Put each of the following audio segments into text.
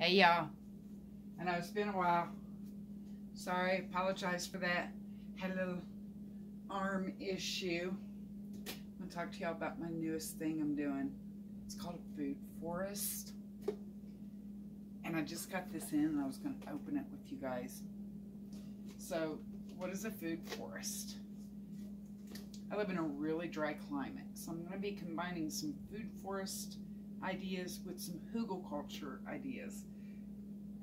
Hey y'all. I know it's been a while. Sorry, apologize for that. Had a little arm issue. I'm gonna talk to y'all about my newest thing I'm doing. It's called a food forest. And I just got this in and I was gonna open it with you guys. So, what is a food forest? I live in a really dry climate, so I'm gonna be combining some food forest ideas with some hugelkultur ideas.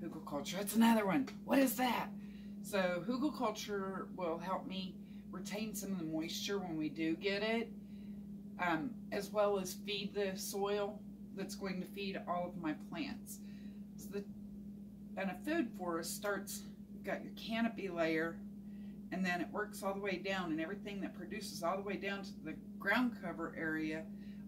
Hugelkultur, that's another one. What is that? So hugelkultur will help me retain some of the moisture when we do get it, um, as well as feed the soil that's going to feed all of my plants. So the, and a food forest starts, you've got your canopy layer, and then it works all the way down, and everything that produces all the way down to the ground cover area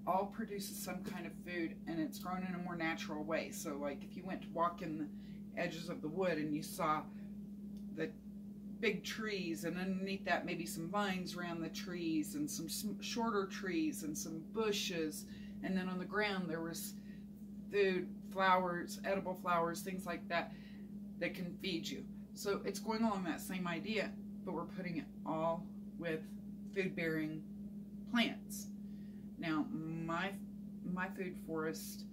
all produces some kind of food and it's grown in a more natural way. So like if you went to walk in the edges of the wood and you saw the big trees and underneath that maybe some vines around the trees and some shorter trees and some bushes and then on the ground there was food, flowers, edible flowers, things like that that can feed you. So it's going along that same idea, but we're putting it all with food-bearing plants. Now, my my food forest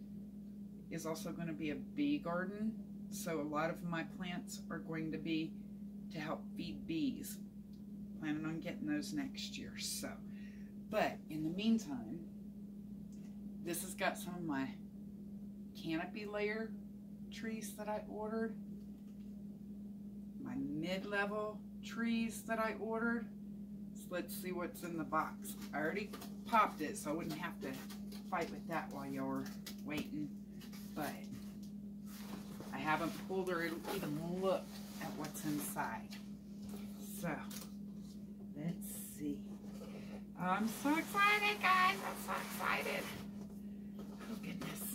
is also going to be a bee garden. So a lot of my plants are going to be to help feed bees. Planning on getting those next year. So, but in the meantime, this has got some of my canopy layer trees that I ordered. My mid-level trees that I ordered. Let's see what's in the box. I already popped it so I wouldn't have to fight with that while you were waiting. But I haven't pulled or even looked at what's inside. So, let's see. I'm so excited, guys. I'm so excited. Oh, goodness.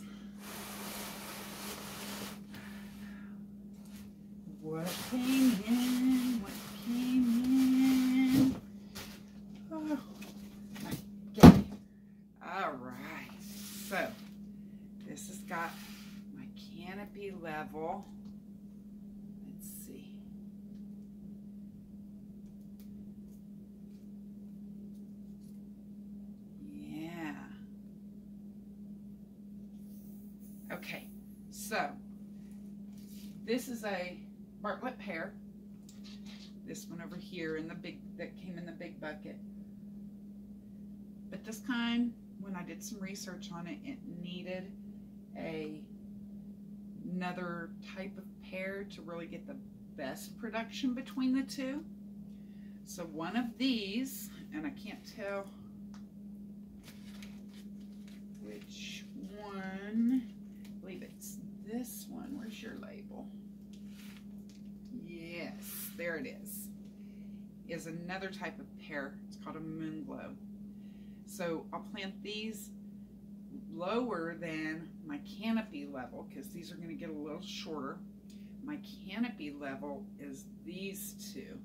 What came in? What came in? Oh. Okay. All right. So, this has got my canopy level. Let's see. Yeah. Okay. So, this is a Bartlett pear. This one over here in the big, that came in the big bucket. But this kind, when I did some research on it, it needed a another type of pear to really get the best production between the two. So one of these, and I can't tell which one, I believe it's this one. Where's your label? There it is. Is another type of pear. It's called a Moonglow. So I'll plant these lower than my canopy level because these are going to get a little shorter. My canopy level is these two.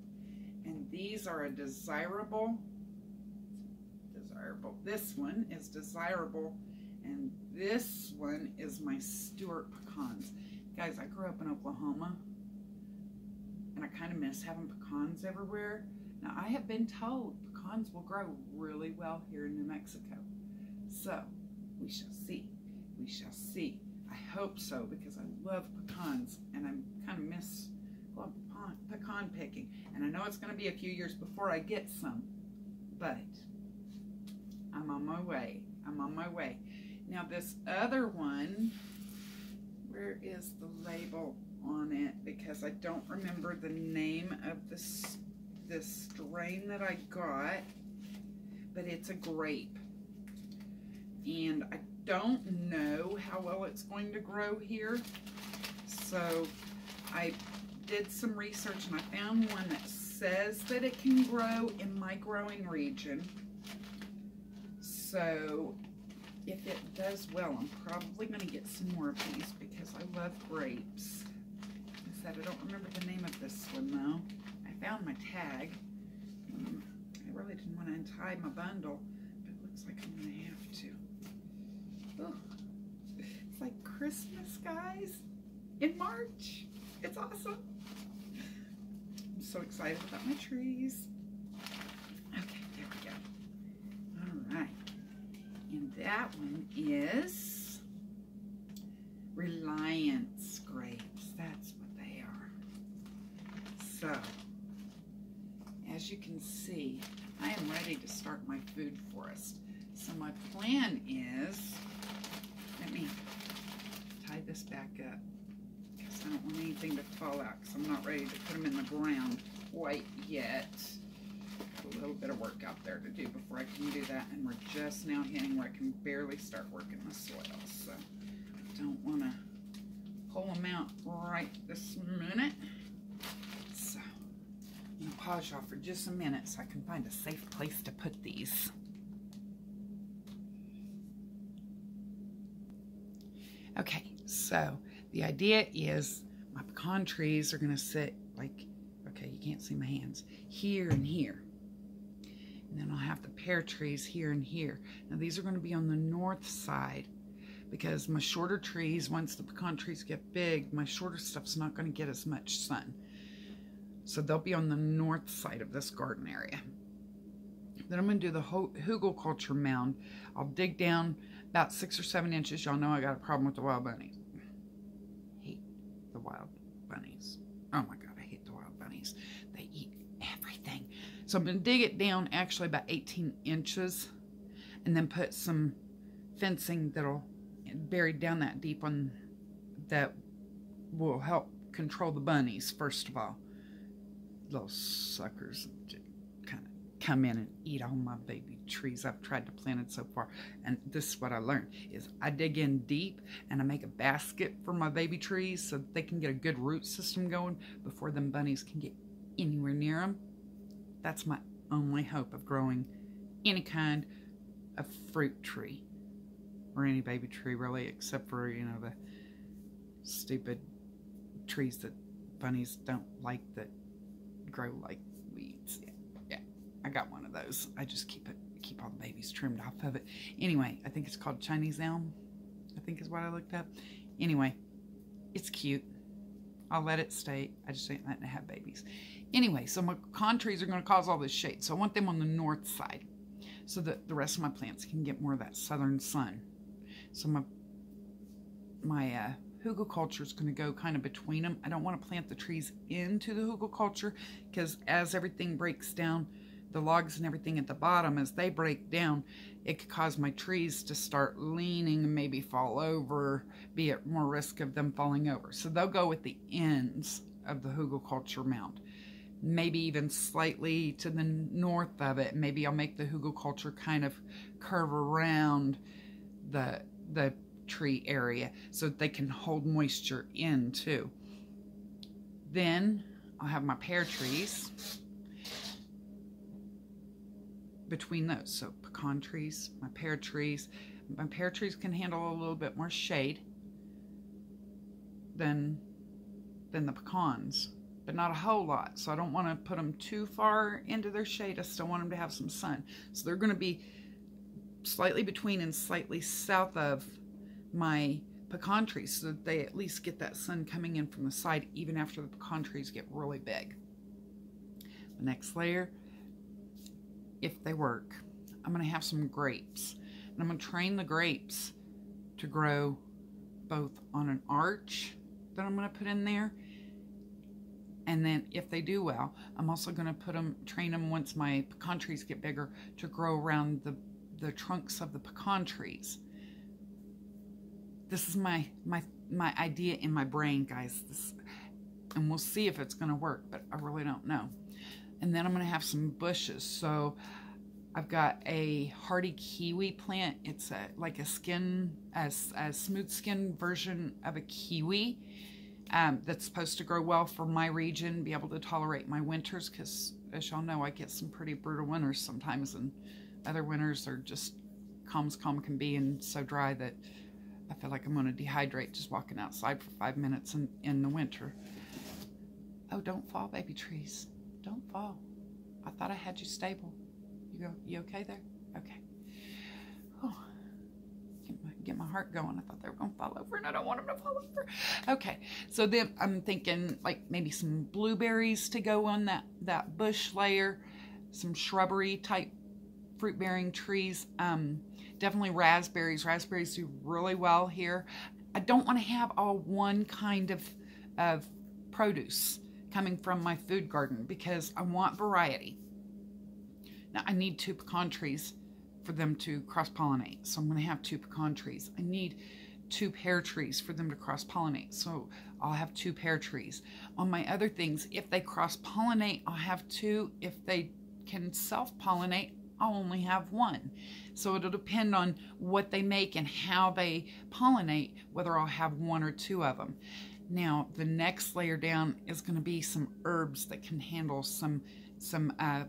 And these are a desirable, desirable, this one is desirable, and this one is my Stuart pecans. Guys, I grew up in Oklahoma, and I kind of miss having pecans everywhere. Now, I have been told pecans will grow really well here in New Mexico. So, we shall see. We shall see. I hope so because I love pecans and I kind of miss well, pecan picking. And I know it's going to be a few years before I get some, but I'm on my way. I'm on my way. Now this other one, where is the label on it? Because I don't remember the name of this this strain that I got, but it's a grape. And I don't know how well it's going to grow here. So I did some research and I found one that says that it can grow in my growing region. So if it does well, I'm probably going to get some more of these because I love grapes. I said I don't remember the name of this one though I found my tag. Um, I really didn't want to untie my bundle, but it looks like I'm going to have to. Oh, it's like Christmas, guys. in March. It's awesome. I'm so excited about my trees. Okay, there we go. All right. And that one is Reliance grapes. That's what they are. So, as you can see, I am ready to start my food forest. So my plan is, let me tie this back up because I don't want anything to fall out because I'm not ready to put them in the ground quite yet. A little bit of work out there to do before I can do that and we're just now hitting where I can barely start working the soil. So I don't want to pull them out right this minute. So I'm going to pause y'all for just a minute so I can find a safe place to put these. Okay, so the idea is my pecan trees are going to sit like, okay, you can't see my hands, here and here. And then I'll have the pear trees here and here. Now these are going to be on the north side because my shorter trees, once the pecan trees get big, my shorter stuff's not going to get as much sun. So they'll be on the north side of this garden area. Then I'm going to do the hugel culture mound. I'll dig down about six or seven inches. Y'all know I got a problem with the wild bunnies. Hate the wild bunnies. Oh my God, I hate the wild bunnies. They eat everything. So I'm going to dig it down actually about 18 inches and then put some fencing that'll buried down that deep on that will help control the bunnies, first of all. Little suckers kind of come in and eat all my baby trees I've tried to plant it so far. And this is what I learned is I dig in deep and I make a basket for my baby trees so they can get a good root system going before them bunnies can get anywhere near them. That's my only hope of growing any kind of fruit tree or any baby tree really except for, you know, the stupid trees that bunnies don't like that grow like weeds. Yeah. I got one of those. I just keep it, keep all the babies trimmed off of it. Anyway, I think it's called Chinese elm. I think is what I looked up. Anyway, it's cute. I'll let it stay. I just ain't letting it have babies. Anyway, so my con trees are going to cause all this shade. So I want them on the north side so that the rest of my plants can get more of that southern sun. So my, my uh, hugelkultur is going to go kind of between them. I don't want to plant the trees into the hugel culture because as everything breaks down, the logs and everything at the bottom, as they break down, it could cause my trees to start leaning and maybe fall over, be at more risk of them falling over. So they'll go with the ends of the hugel culture mound. Maybe even slightly to the north of it. Maybe I'll make the hugel culture kind of curve around the, the tree area so they can hold moisture in too. Then I'll have my pear trees between those. So pecan trees, my pear trees. My pear trees can handle a little bit more shade than, than the pecans, but not a whole lot. So I don't want to put them too far into their shade. I still want them to have some sun. So they're going to be slightly between and slightly south of my pecan trees so that they at least get that sun coming in from the side even after the pecan trees get really big. The next layer if they work. I'm going to have some grapes. And I'm going to train the grapes to grow both on an arch that I'm going to put in there. And then if they do well, I'm also going to put them, train them once my pecan trees get bigger to grow around the, the trunks of the pecan trees. This is my, my, my idea in my brain, guys. This, and we'll see if it's going to work, but I really don't know and then I'm going to have some bushes. So I've got a hardy kiwi plant. It's a, like a skin, a, a smooth skin version of a kiwi um, that's supposed to grow well for my region, be able to tolerate my winters because as y'all know, I get some pretty brutal winters sometimes and other winters are just calm as calm can be and so dry that I feel like I'm going to dehydrate just walking outside for five minutes in, in the winter. Oh, don't fall, baby trees. Don't fall. I thought I had you stable. You go, you okay there? Okay. Oh, get my get my heart going. I thought they were going to fall over, and I don't want them to fall over. Okay, so then I'm thinking like maybe some blueberries to go on that, that bush layer, some shrubbery type fruit bearing trees. Um, definitely raspberries. Raspberries do really well here. I don't want to have all one kind of, of produce coming from my food garden because I want variety. Now I need two pecan trees for them to cross pollinate. So I'm going to have two pecan trees. I need two pear trees for them to cross pollinate. So I'll have two pear trees. On my other things, if they cross pollinate, I'll have two. If they can self pollinate, I'll only have one. So it'll depend on what they make and how they pollinate, whether I'll have one or two of them. Now, the next layer down is going to be some herbs that can handle some some uh,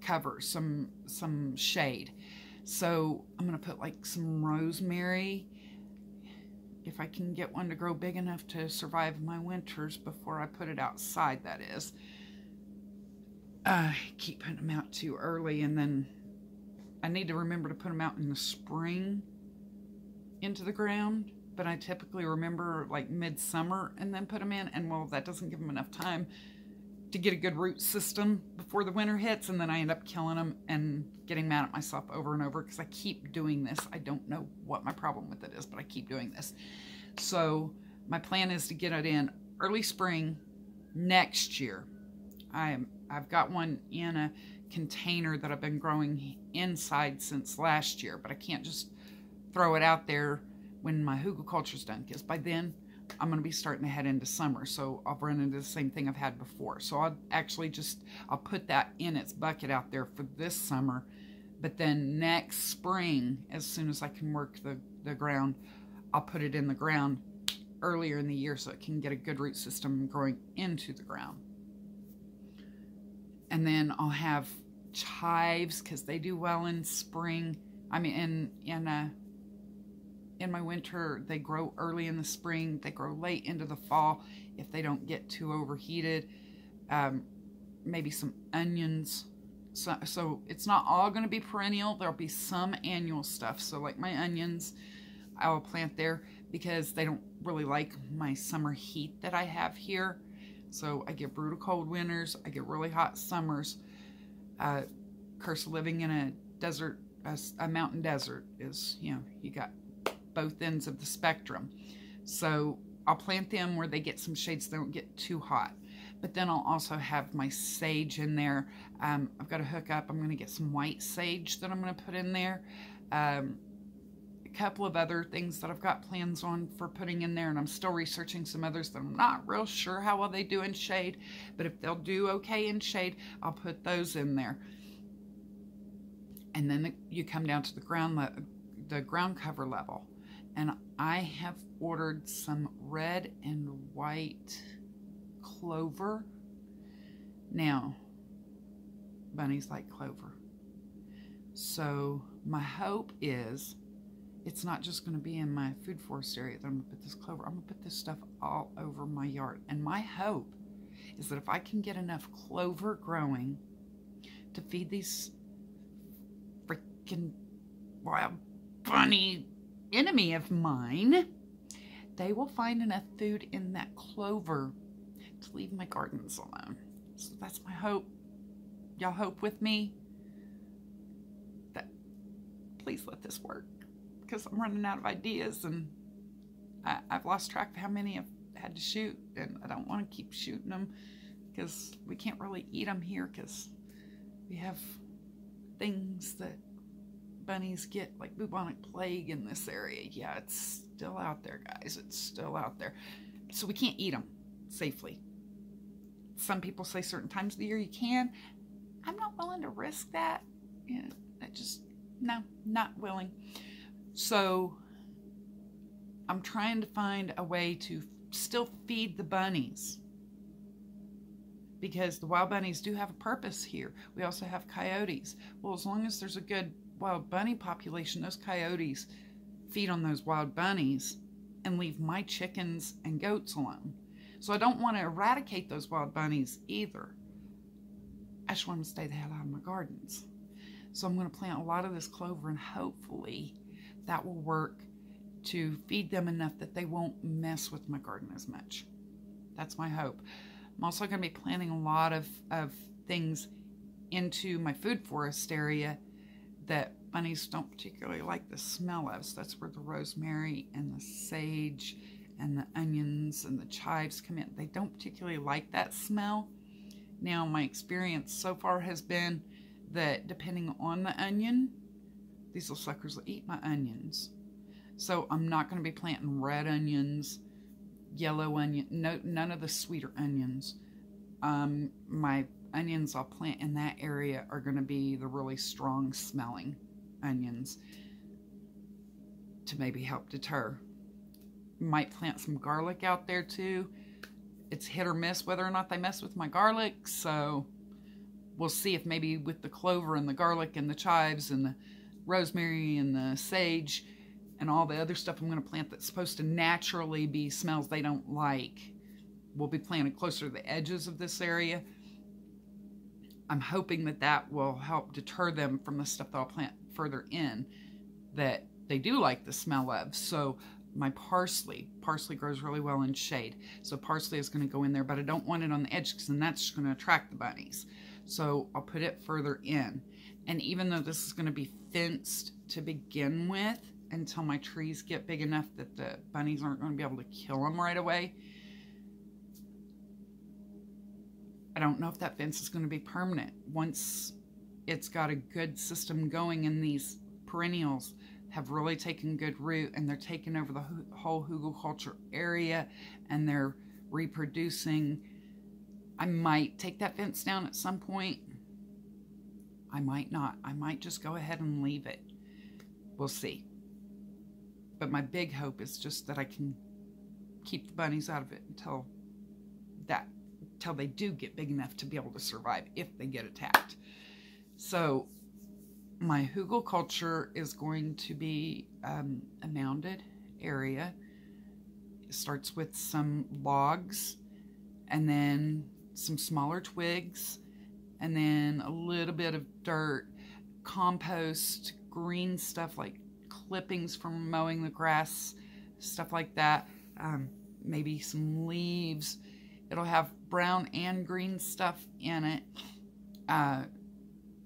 cover, some some shade. So I'm going to put like some rosemary, if I can get one to grow big enough to survive my winters before I put it outside, that is. I keep putting them out too early, and then I need to remember to put them out in the spring into the ground but I typically remember like midsummer and then put them in. And well, that doesn't give them enough time to get a good root system before the winter hits. And then I end up killing them and getting mad at myself over and over because I keep doing this. I don't know what my problem with it is, but I keep doing this. So my plan is to get it in early spring next year. I'm, I've got one in a container that I've been growing inside since last year, but I can't just throw it out there when my hugelkultur's done because by then I'm going to be starting to head into summer so I'll run into the same thing I've had before. So I'll actually just I'll put that in its bucket out there for this summer but then next spring as soon as I can work the the ground I'll put it in the ground earlier in the year so it can get a good root system growing into the ground and then I'll have chives because they do well in spring I mean in in a in my winter. They grow early in the spring. They grow late into the fall if they don't get too overheated. Um, maybe some onions. So, so it's not all going to be perennial. There'll be some annual stuff. So like my onions, I will plant there because they don't really like my summer heat that I have here. So I get brutal cold winters. I get really hot summers. Uh, curse of living in a desert, a, a mountain desert is, you know, you got both ends of the spectrum. So I'll plant them where they get some shade so they don't get too hot. But then I'll also have my sage in there. Um, I've got to hook up. I'm going to get some white sage that I'm going to put in there. Um, a couple of other things that I've got plans on for putting in there. And I'm still researching some others that I'm not real sure how well they do in shade. But if they'll do okay in shade, I'll put those in there. And then the, you come down to the ground, the ground cover level and I have ordered some red and white clover. Now, bunnies like clover. So my hope is it's not just going to be in my food forest area that I'm going to put this clover. I'm going to put this stuff all over my yard. And my hope is that if I can get enough clover growing to feed these freaking wild bunny enemy of mine, they will find enough food in that clover to leave my gardens alone. So that's my hope. Y'all hope with me that please let this work because I'm running out of ideas and I, have lost track of how many I've had to shoot and I don't want to keep shooting them because we can't really eat them here because we have things that bunnies get like bubonic plague in this area. Yeah, it's still out there, guys. It's still out there. So we can't eat them safely. Some people say certain times of the year you can. I'm not willing to risk that. Yeah, I just, no, not willing. So I'm trying to find a way to still feed the bunnies because the wild bunnies do have a purpose here. We also have coyotes. Well, as long as there's a good wild bunny population, those coyotes feed on those wild bunnies and leave my chickens and goats alone. So I don't want to eradicate those wild bunnies either. I just want them to stay the hell out of my gardens. So I'm going to plant a lot of this clover and hopefully that will work to feed them enough that they won't mess with my garden as much. That's my hope. I'm also going to be planting a lot of, of things into my food forest area that bunnies don't particularly like the smell of. So that's where the rosemary and the sage and the onions and the chives come in. They don't particularly like that smell. Now, my experience so far has been that depending on the onion, these little suckers will eat my onions. So I'm not going to be planting red onions, yellow onion, no, none of the sweeter onions. Um, my onions I'll plant in that area are going to be the really strong smelling onions to maybe help deter. Might plant some garlic out there too. It's hit or miss whether or not they mess with my garlic, so we'll see if maybe with the clover and the garlic and the chives and the rosemary and the sage and all the other stuff I'm going to plant that's supposed to naturally be smells they don't like. We'll be planted closer to the edges of this area. I'm hoping that that will help deter them from the stuff that I'll plant further in that they do like the smell of. So my parsley, parsley grows really well in shade. So parsley is going to go in there, but I don't want it on the edge because then that's going to attract the bunnies. So I'll put it further in. And even though this is going to be fenced to begin with, until my trees get big enough that the bunnies aren't going to be able to kill them right away, I don't know if that fence is going to be permanent. Once it's got a good system going and these perennials have really taken good root and they're taking over the whole hugel culture area and they're reproducing, I might take that fence down at some point. I might not. I might just go ahead and leave it. We'll see. But my big hope is just that I can keep the bunnies out of it until that till they do get big enough to be able to survive if they get attacked. So my hugelkultur is going to be um, a mounded area. It starts with some logs and then some smaller twigs and then a little bit of dirt, compost, green stuff like clippings from mowing the grass, stuff like that. Um, maybe some leaves. It'll have brown and green stuff in it. Uh,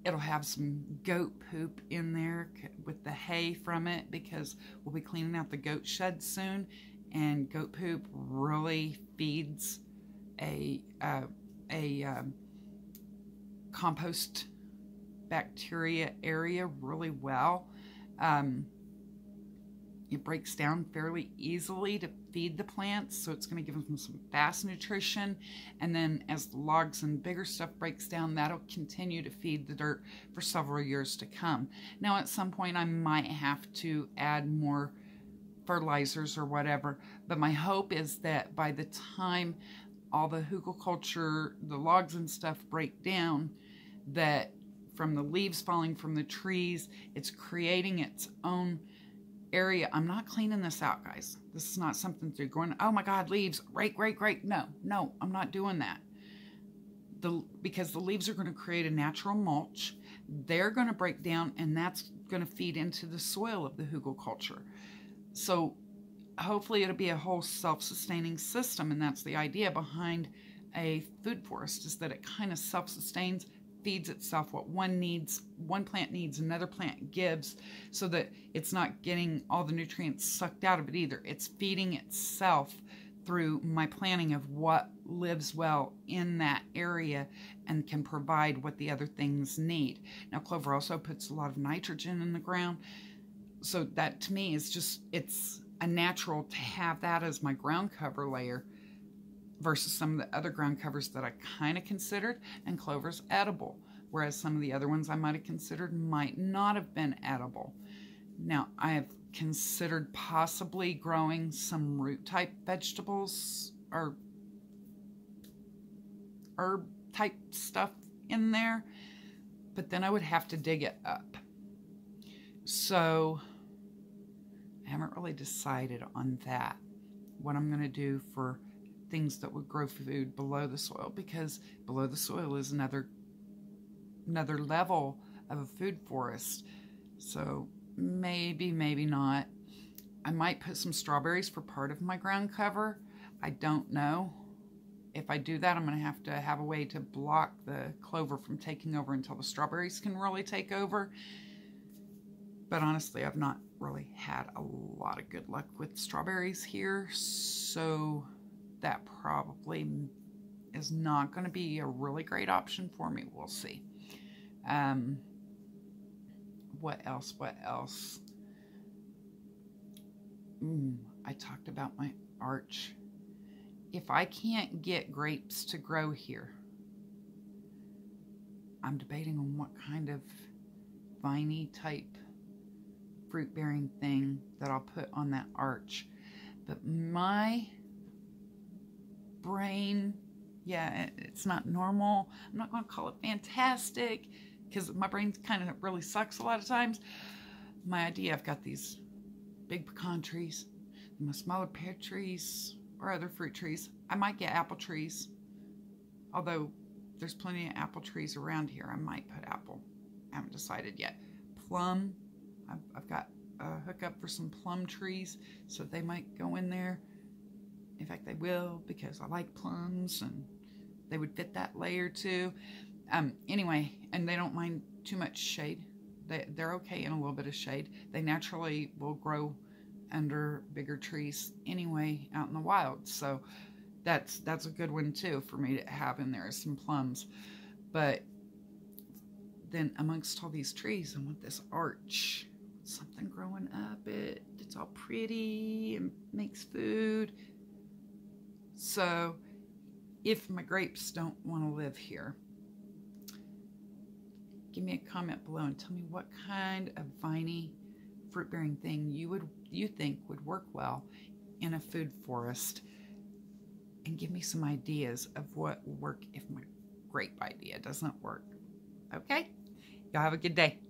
it'll have some goat poop in there with the hay from it because we'll be cleaning out the goat shed soon. And goat poop really feeds a, uh, a um, compost bacteria area really well. Um, it breaks down fairly easily to feed the plants, so it's going to give them some fast nutrition. And then as the logs and bigger stuff breaks down, that'll continue to feed the dirt for several years to come. Now, at some point, I might have to add more fertilizers or whatever, but my hope is that by the time all the hugel culture, the logs and stuff break down, that from the leaves falling from the trees, it's creating its own area. I'm not cleaning this out, guys. This is not something they're going, oh my God, leaves, great, great, great. No, no, I'm not doing that. The, because the leaves are going to create a natural mulch. They're going to break down and that's going to feed into the soil of the hugel culture. So hopefully it'll be a whole self-sustaining system and that's the idea behind a food forest is that it kind of self-sustains feeds itself what one needs one plant needs another plant gives so that it's not getting all the nutrients sucked out of it either. It's feeding itself through my planning of what lives well in that area and can provide what the other things need. Now clover also puts a lot of nitrogen in the ground so that to me is just it's a natural to have that as my ground cover layer versus some of the other ground covers that I kind of considered, and clover's edible, whereas some of the other ones I might have considered might not have been edible. Now, I have considered possibly growing some root type vegetables or herb type stuff in there, but then I would have to dig it up. So, I haven't really decided on that, what I'm going to do for things that would grow food below the soil because below the soil is another another level of a food forest. So maybe, maybe not. I might put some strawberries for part of my ground cover. I don't know. If I do that, I'm going to have to have a way to block the clover from taking over until the strawberries can really take over. But honestly, I've not really had a lot of good luck with strawberries here, so that probably is not going to be a really great option for me. We'll see. Um, what else? What else? Mm, I talked about my arch. If I can't get grapes to grow here, I'm debating on what kind of viney type fruit bearing thing that I'll put on that arch. But my brain, yeah, it's not normal. I'm not going to call it fantastic because my brain kind of really sucks a lot of times. My idea, I've got these big pecan trees, my smaller pear trees, or other fruit trees. I might get apple trees, although there's plenty of apple trees around here. I might put apple. I haven't decided yet. Plum, I've, I've got a hookup for some plum trees, so they might go in there. In fact, they will because I like plums and they would fit that layer too. Um, anyway, and they don't mind too much shade. They, they're okay in a little bit of shade. They naturally will grow under bigger trees anyway out in the wild. So that's that's a good one too for me to have in there is some plums. But then amongst all these trees, I want this arch. Something growing up it. It's all pretty and makes food. So if my grapes don't want to live here, give me a comment below and tell me what kind of viney fruit bearing thing you would you think would work well in a food forest and give me some ideas of what will work if my grape idea doesn't work. Okay? Y'all have a good day.